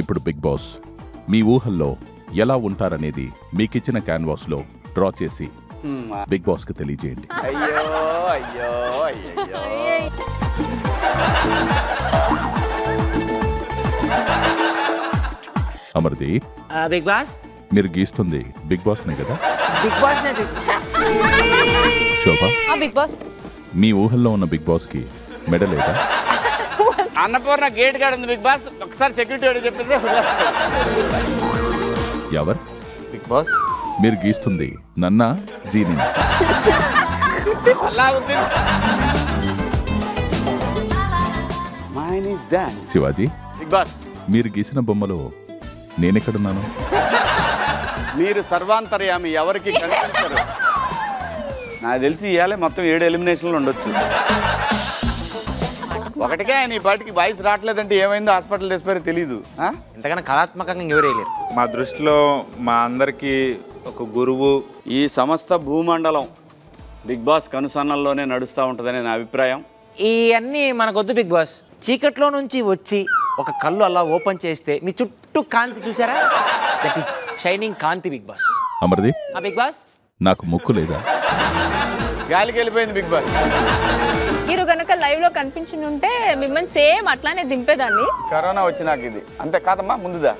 ఇప్పుడు big boss. మీ ఊహల్లో ఎలా ఉంటారనేది మీకిచ్చిన క్యాన్వాస్లో డ్రా చేసి బిగ్ బాస్కి తెలియజేయండి. అయ్యో అయ్యో అయ్యో అమర్దీప్ బిగ్ బాస్? మీరు గీస్తుంది బిగ్ బాస్నే కదా? బిగ్ బాస్ నే బిగ్ శోభ. Big boss. మీ ఊహల్లో ఉన్న బిగ్ బాస్కి మెడ లేదా అన్నపూర్ణ గేట్ కాడ ఉంది బిగ్ బాస్. ఒకసారి సెక్యూరిటీ వాడు చెప్పేసి ఎవర్? Big boss. మీరు గీస్తుంది నన్నా జీని. అలా ఉంది mine is don Shivaji big boss. మీరు గీసిన బొమ్మలో నేనెక్కడున్నాను? మీరు సర్వాంతర్యామి ఎవరికి కనిపించరు? నాకు తెలిసి ఇవాళ మొత్తం ఏడు ఎలిమినేషన్లు ఉండొచ్చు. ఒకటికే ఆయన ఈ పాటికి వాయిస్ రావట్లేదంటే ఏమైందో హాస్పిటల్ తెచ్చిపోయారో తెలీదు? ఇంతకన్నా కళాత్మకంగా ఎవరు వేయలేరు? మా దృష్టిలో మా అందరికీ ఒక గురువు ఈ సమస్త భూమండలం బిగ్ బాస్ కనుసన్నల్లోనే నడుస్తూ ఉంటుందని నా అభిప్రాయం. ఇవన్నీ మనకొద్దు బిగ్ బాస్. చీకట్లో నుంచి వచ్చి ఒక కళ్ళు అలా ఓపెన్ చేస్తే మీ చుట్టూ కాంతి చూసారా? దట్ ఈస్ షైనింగ్ కాంతి బిగ్ బాస్. అమర్దీప్ ఆ బిగ్ బాస్? నాకు ముక్కు లేదా? గాలికి వెళ్ళిపోయింది బిగ్ బాస్. గనక లైవ్లో కనిపించుంటే మిమ్మల్ని సేమ్ అట్లానే దింపేదాన్ని. కరోనా వచ్చినాక ఇది. అంతే కాదమ్మా ముందుదా?